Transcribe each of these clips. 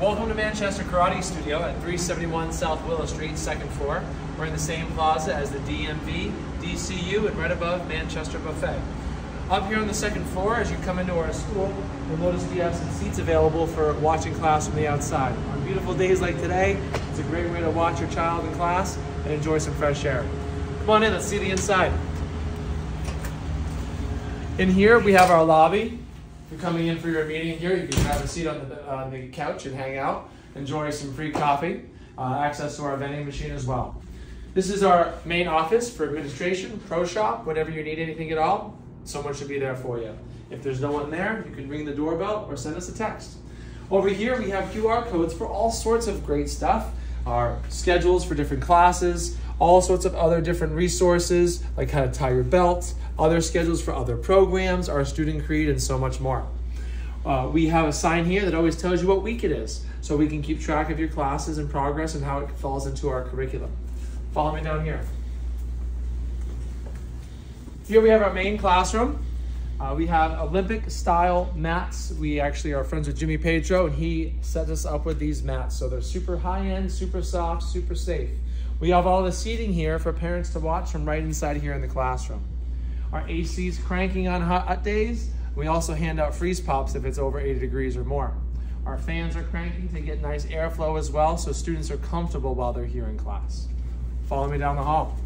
Welcome to Manchester Karate Studio at 371 South Willow Street, second floor. We're in the same plaza as the DMV, DCU, and right above Manchester Buffet. Up here on the second floor, as you come into our school, you'll notice we have some seats available for watching class from the outside. On beautiful days like today, it's a great way to watch your child in class and enjoy some fresh air. Come on in, let's see the inside. In here, we have our lobby. You're coming in for your meeting here, you can have a seat on the, on the couch and hang out, enjoy some free coffee, uh, access to our vending machine as well. This is our main office for administration, pro shop, whatever you need anything at all, someone should be there for you. If there's no one there, you can ring the doorbell or send us a text. Over here, we have QR codes for all sorts of great stuff. Our schedules for different classes, all sorts of other different resources, like how to tie your belt, other schedules for other programs, our student creed, and so much more. Uh, we have a sign here that always tells you what week it is, so we can keep track of your classes and progress and how it falls into our curriculum. Follow me down here. Here we have our main classroom. Uh, we have Olympic style mats. We actually are friends with Jimmy Pedro and he set us up with these mats. So they're super high end, super soft, super safe. We have all the seating here for parents to watch from right inside here in the classroom. Our AC is cranking on hot days. We also hand out freeze pops if it's over 80 degrees or more. Our fans are cranking to get nice airflow as well so students are comfortable while they're here in class. Follow me down the hall.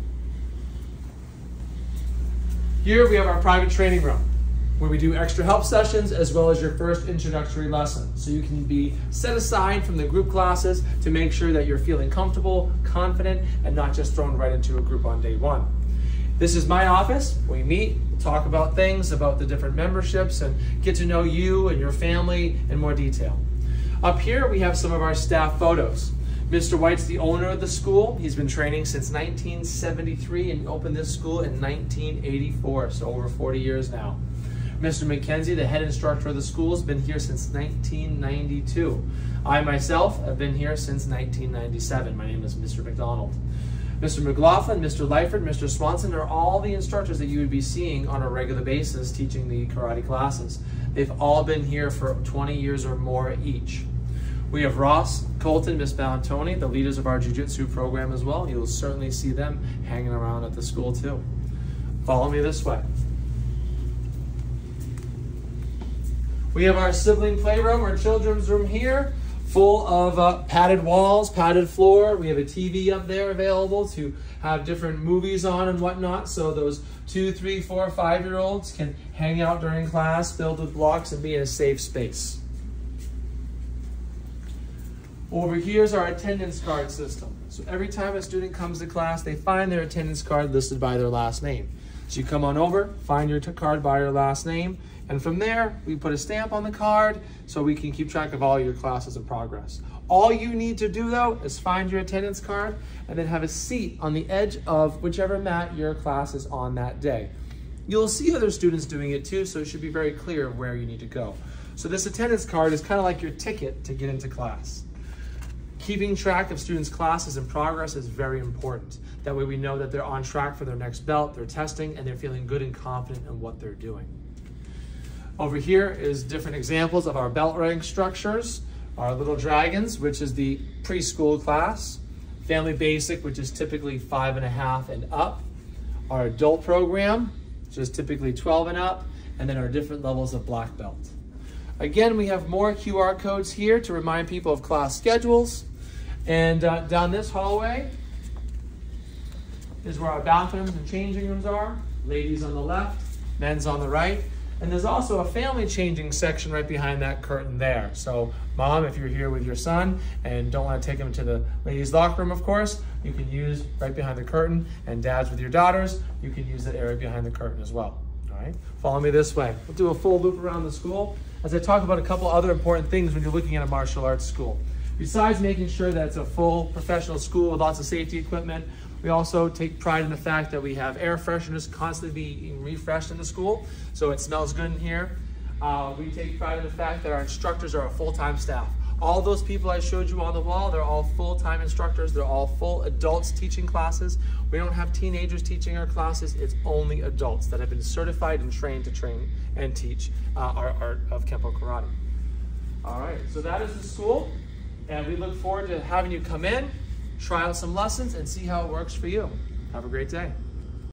Here we have our private training room where we do extra help sessions as well as your first introductory lesson. So you can be set aside from the group classes to make sure that you're feeling comfortable, confident, and not just thrown right into a group on day one. This is my office. We meet, talk about things, about the different memberships, and get to know you and your family in more detail. Up here, we have some of our staff photos. Mr. White's the owner of the school. He's been training since 1973 and opened this school in 1984, so over 40 years now. Mr. McKenzie, the head instructor of the school, has been here since 1992. I myself have been here since 1997. My name is Mr. McDonald. Mr. McLaughlin, Mr. Lyford, Mr. Swanson are all the instructors that you would be seeing on a regular basis teaching the karate classes. They've all been here for 20 years or more each. We have Ross, Colton, Miss Ballantoni, the leaders of our Jiu-Jitsu program as well. You'll certainly see them hanging around at the school too. Follow me this way. We have our sibling playroom or children's room here, full of uh, padded walls, padded floor. We have a TV up there available to have different movies on and whatnot. So those two, three, four, five-year-olds can hang out during class, filled with blocks, and be in a safe space. Over here is our attendance card system. So every time a student comes to class, they find their attendance card listed by their last name. So you come on over, find your card by your last name, and from there, we put a stamp on the card so we can keep track of all your classes in progress. All you need to do though is find your attendance card and then have a seat on the edge of whichever mat your class is on that day. You'll see other students doing it too, so it should be very clear where you need to go. So this attendance card is kind of like your ticket to get into class. Keeping track of students' classes and progress is very important. That way we know that they're on track for their next belt, they're testing, and they're feeling good and confident in what they're doing. Over here is different examples of our belt rank structures. Our Little Dragons, which is the preschool class. Family Basic, which is typically five and a half and up. Our adult program, which is typically 12 and up. And then our different levels of black belt. Again, we have more QR codes here to remind people of class schedules. And uh, down this hallway is where our bathrooms and changing rooms are. Ladies on the left, men's on the right. And there's also a family changing section right behind that curtain there. So mom, if you're here with your son and don't want to take him to the ladies locker room, of course, you can use right behind the curtain. And dads with your daughters, you can use that area behind the curtain as well. All right, follow me this way. We'll do a full loop around the school as I talk about a couple other important things when you're looking at a martial arts school. Besides making sure that it's a full professional school with lots of safety equipment, we also take pride in the fact that we have air fresheners constantly being refreshed in the school, so it smells good in here. Uh, we take pride in the fact that our instructors are a full-time staff. All those people I showed you on the wall, they're all full-time instructors. They're all full adults teaching classes. We don't have teenagers teaching our classes. It's only adults that have been certified and trained to train and teach uh, our art of Kempo Karate. All right, so that is the school. And we look forward to having you come in, try out some lessons, and see how it works for you. Have a great day.